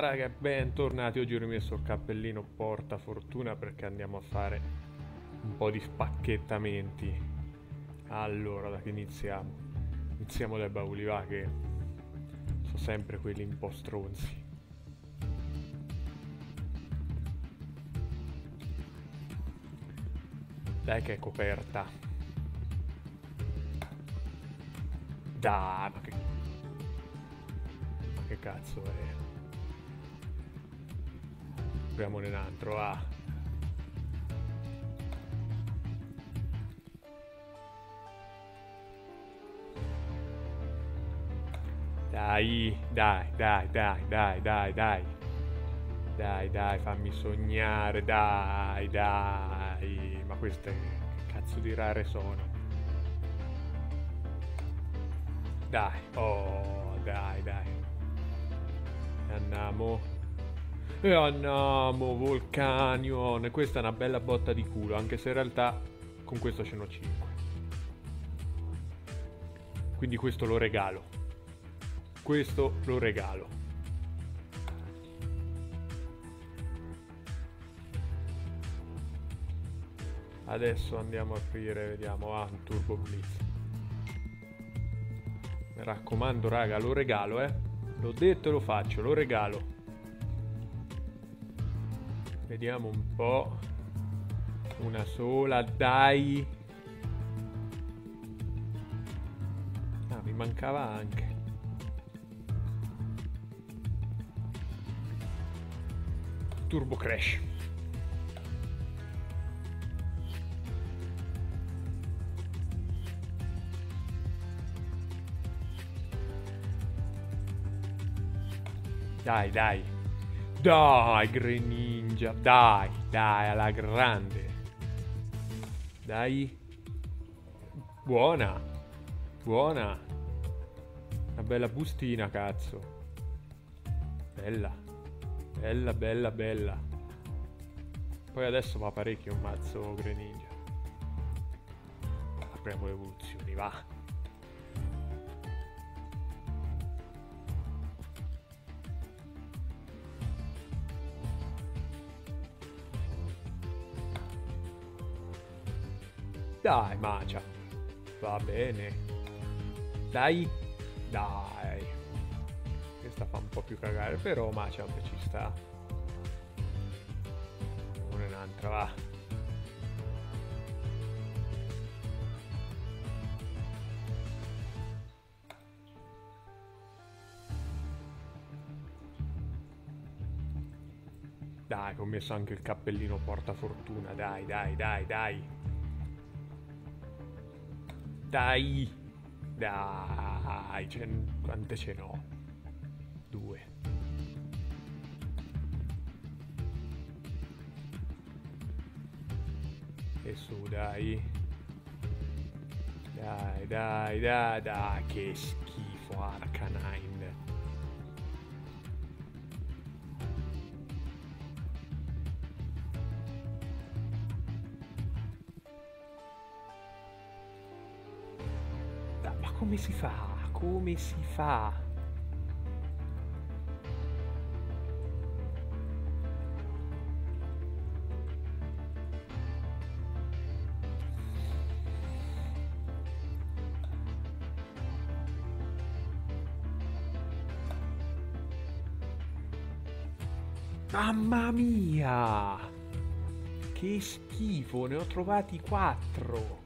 raga, bentornati. Oggi ho rimesso il cappellino porta fortuna perché andiamo a fare un po' di spacchettamenti. Allora, da che iniziamo? Iniziamo dai bauli, va che sono sempre quelli un po' stronzi. Dai che è coperta. Dai, ma che... Ma che cazzo è? Apriamone un altro, ah. Dai, dai, dai, dai, dai, dai, dai. Dai, dai, fammi sognare, dai, dai. Ma queste che cazzo di rare sono? Dai, oh, dai, dai. Andiamo. E andiamo, Volcanion. Questa è una bella botta di culo, anche se in realtà con questo ce n'ho 5. Quindi questo lo regalo. Questo lo regalo. Adesso andiamo a aprire, vediamo. Ah, un Turbo Blitz. Mi raccomando, raga, lo regalo, eh. L'ho detto e lo faccio, lo regalo. Vediamo un po'. Una sola, dai. Ah, mi mancava anche. Turbo Crash. Dai, dai. Dai, Greninja. Dai, dai, alla grande. Dai. Buona. Buona. Una bella bustina, cazzo. Bella. Bella, bella, bella. Poi adesso va parecchio un mazzo Greninja. Apriamo le evoluzioni, va. Dai, Macia. Va bene. Dai. Dai. Questa fa un po' più cagare, però Macia ci sta. Una un'altra, va. Dai, ho messo anche il cappellino porta fortuna. Dai, dai, dai, dai. Dai. Dai, ce quante ce n'ho? Due. E su, dai. Dai, dai, dai, dai, che schifo Arcanine. Ma come si fa? Come si fa? Mamma mia! Che schifo, ne ho trovati quattro!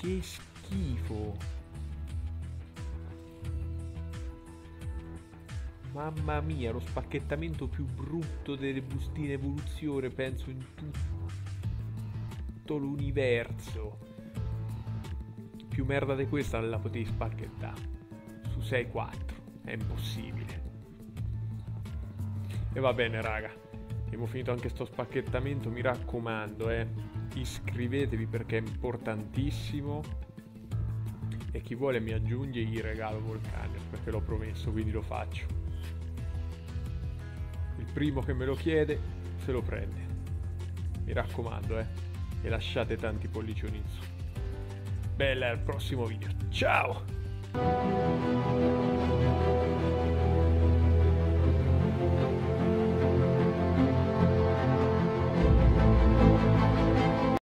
Che schifo. Mamma mia, lo spacchettamento più brutto delle bustine evoluzione, penso, in tutto l'universo. Più merda di questa non la potevi spacchettare. Su 6-4. È impossibile. E va bene, raga. Abbiamo finito anche sto spacchettamento. Mi raccomando, eh iscrivetevi perché è importantissimo. E chi vuole mi aggiunge gli regalo Volcanion perché l'ho promesso quindi lo faccio. Il primo che me lo chiede se lo prende. Mi raccomando eh e lasciate tanti pollicioni in su. Bella al prossimo video. Ciao